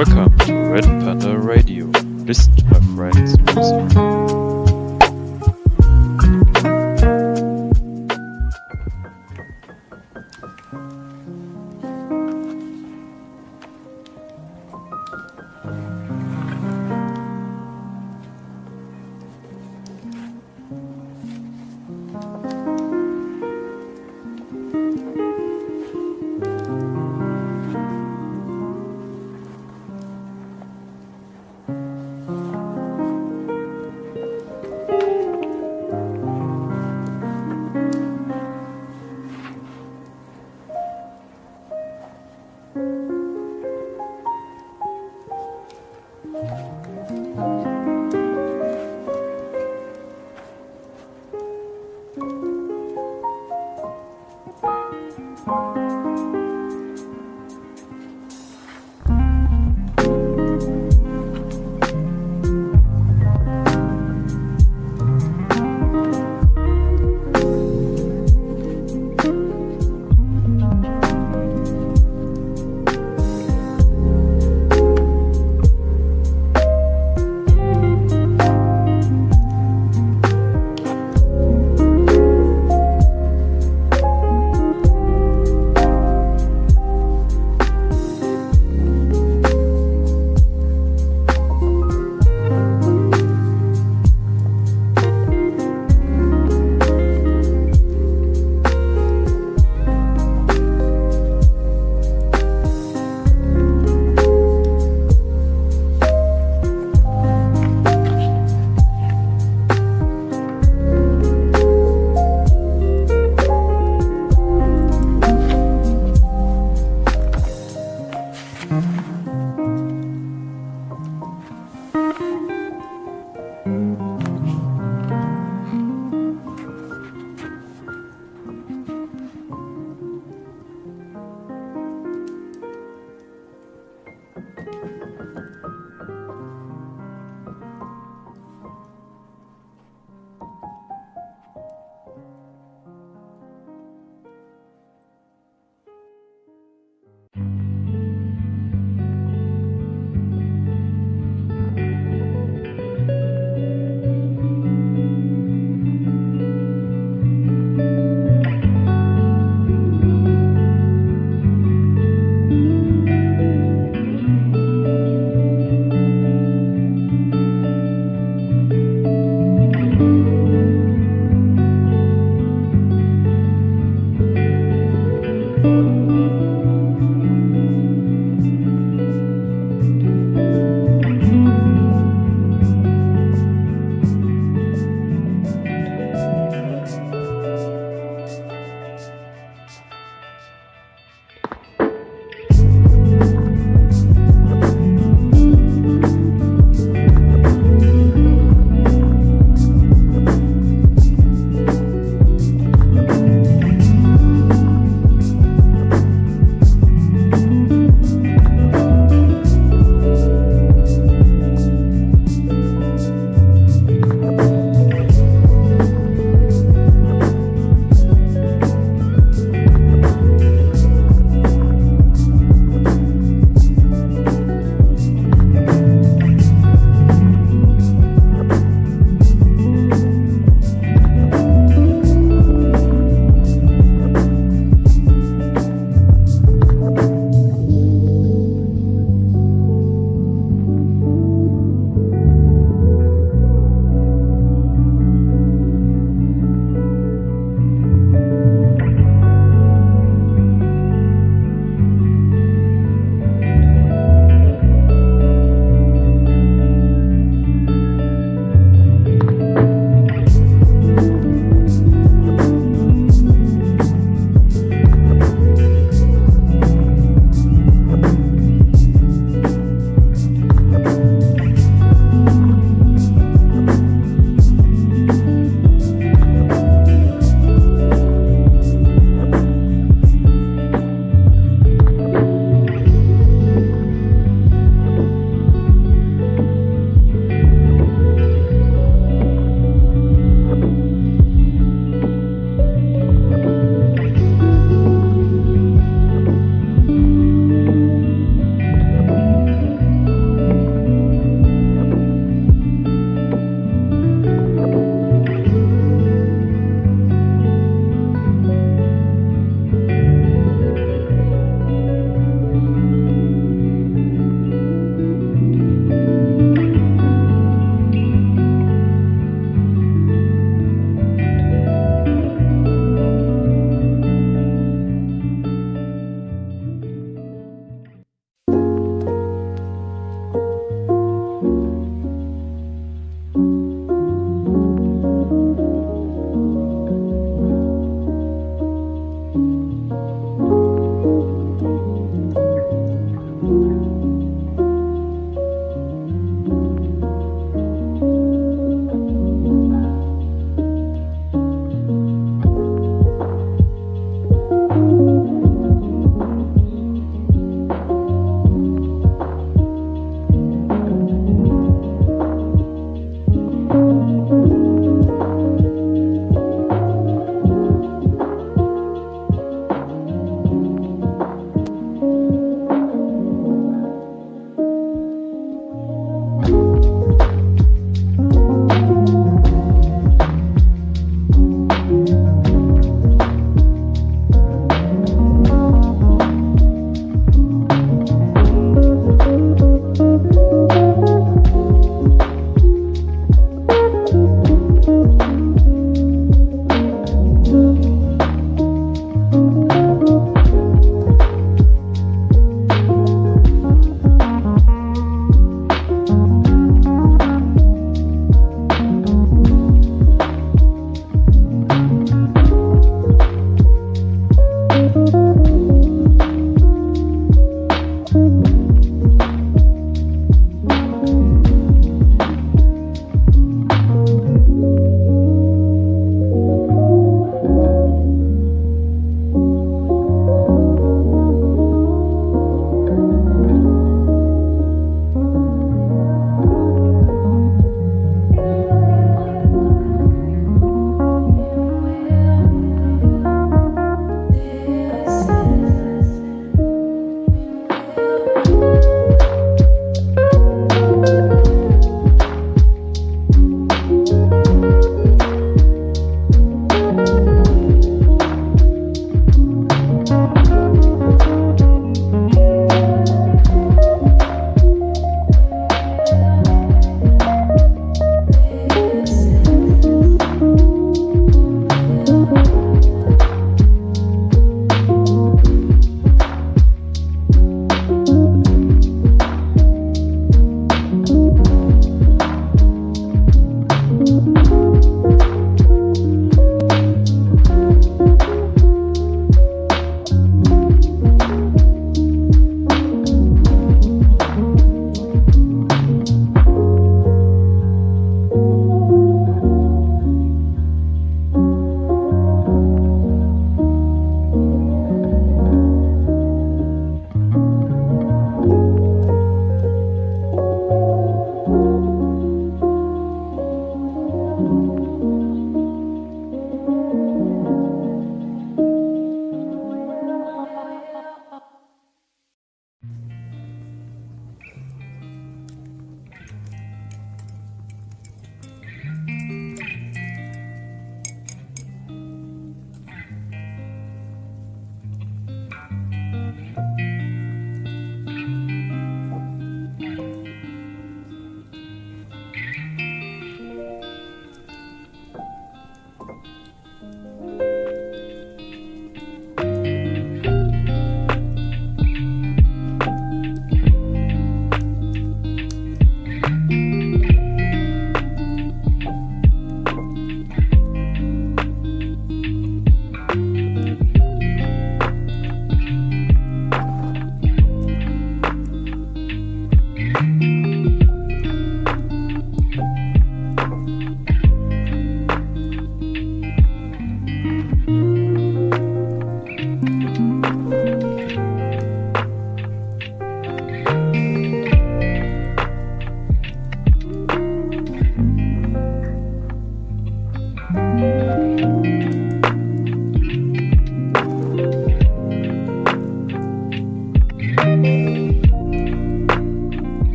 Welcome to Red Panda Radio. Listen to my friends' music.